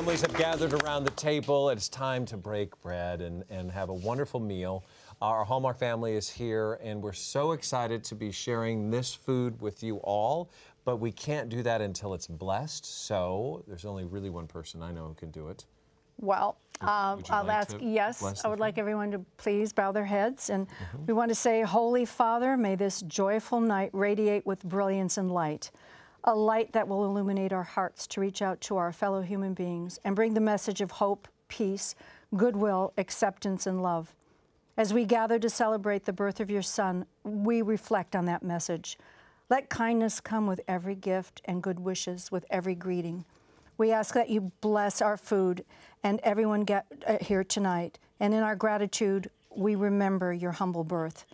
families have gathered around the table. It's time to break bread and, and have a wonderful meal. Our Hallmark family is here, and we're so excited to be sharing this food with you all. But we can't do that until it's blessed. So there's only really one person I know who can do it. Well, uh, I'll like ask, yes, I would like everyone to please bow their heads. And Mm-hmm. we want to say, Holy Father, may this joyful night radiate with brilliance and light, a light that will illuminate our hearts to reach out to our fellow human beings and bring the message of hope, peace, goodwill, acceptance, and love. As we gather to celebrate the birth of your Son, we reflect on that message. Let kindness come with every gift and good wishes with every greeting. We ask that you bless our food and everyone get, uh, here tonight. And in our gratitude, we remember your humble birth.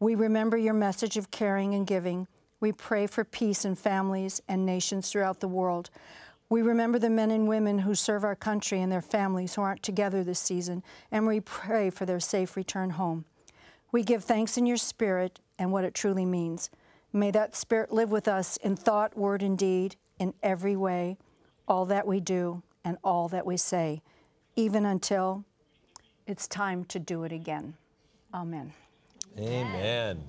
We remember your message of caring and giving. We pray for peace in families and nations throughout the world. We remember the men and women who serve our country and their families who aren't together this season, and we pray for their safe return home. We give thanks in your spirit and what it truly means. May that spirit live with us in thought, word, and deed, in every way, all that we do and all that we say, even until it's time to do it again. Amen. Amen.